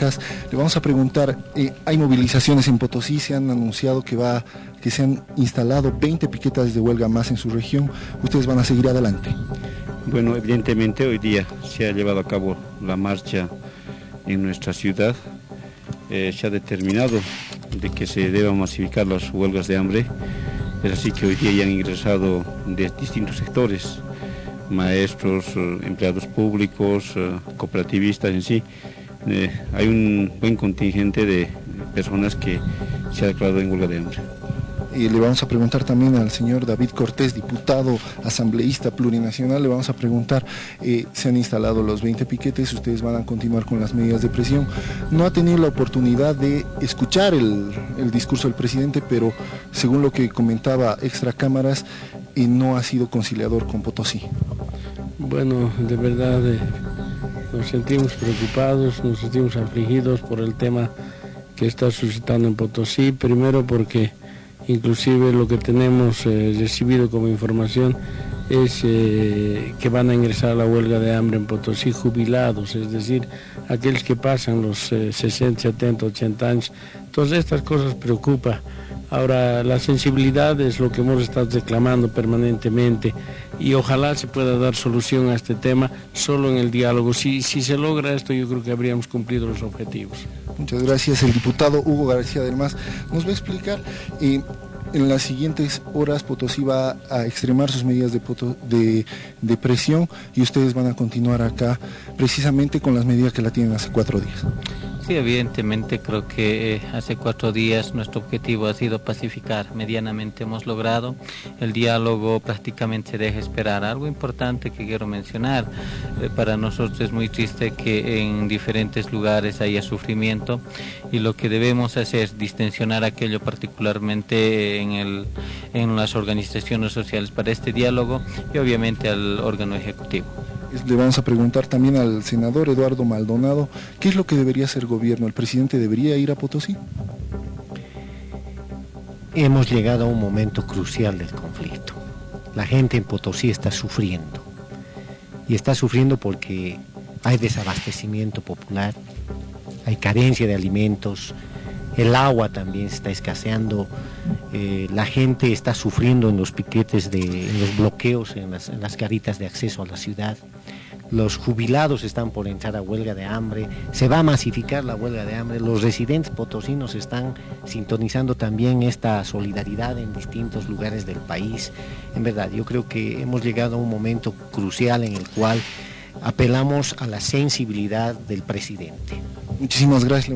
Le vamos a preguntar, eh, hay movilizaciones en Potosí, se han anunciado que va, que se han instalado 20 piquetas de huelga más en su región. ¿Ustedes van a seguir adelante? Bueno, evidentemente hoy día se ha llevado a cabo la marcha en nuestra ciudad. Eh, se ha determinado de que se deban masificar las huelgas de hambre. Es así que hoy día ya han ingresado de distintos sectores, maestros, eh, empleados públicos, cooperativistas en sí. Eh, hay un buen contingente de personas que se ha declarado en huelga de hambre. Y le vamos a preguntar también al señor David Cortés, diputado asambleísta plurinacional, le vamos a preguntar, eh, se han instalado los 20 piquetes, ustedes van a continuar con las medidas de presión. No ha tenido la oportunidad de escuchar el, discurso del presidente, pero según lo que comentaba extra cámaras, eh, no ha sido conciliador con Potosí. Bueno, de verdad nos sentimos preocupados, nos sentimos afligidos por el tema que está suscitando en Potosí, primero porque inclusive lo que tenemos eh, recibido como información es eh, que van a ingresar a la huelga de hambre en Potosí jubilados, es decir, aquellos que pasan los 60, 70, 80 años. Entonces estas cosas preocupan Ahora, la sensibilidad es lo que hemos estado reclamando permanentemente y ojalá se pueda dar solución a este tema solo en el diálogo. Si, si se logra esto, yo creo que habríamos cumplido los objetivos. Muchas gracias. El diputado Hugo García del MAS nos va a explicar. Eh, en las siguientes horas Potosí va a extremar sus medidas de, presión y ustedes van a continuar acá precisamente con las medidas que la tienen hace cuatro días. Sí, evidentemente creo que eh, hace cuatro días nuestro objetivo ha sido pacificar. Medianamente hemos logrado. El diálogo prácticamente deja esperar. Algo importante que quiero mencionar. Eh, para nosotros es muy triste que en diferentes lugares haya sufrimiento y lo que debemos hacer es distensionar aquello particularmente en, el, en las organizaciones sociales para este diálogo y obviamente al órgano ejecutivo le vamos a preguntar también al senador Eduardo Maldonado, ¿qué es lo que debería hacer gobierno? ¿El presidente debería ir a Potosí? Hemos llegado a un momento crucial del conflicto. La gente en Potosí está sufriendo. Y está sufriendo porque hay desabastecimiento popular, hay carencia de alimentos, el agua también está escaseando, eh, la gente está sufriendo en los piquetes, de, los bloqueos, en las, en las caritas de acceso a la ciudad. Los jubilados están por entrar a huelga de hambre, se va a masificar la huelga de hambre, los residentes potosinos están sintonizando también esta solidaridad en distintos lugares del país. En verdad, yo creo que hemos llegado a un momento crucial en el cual apelamos a la sensibilidad del presidente. Muchísimas gracias.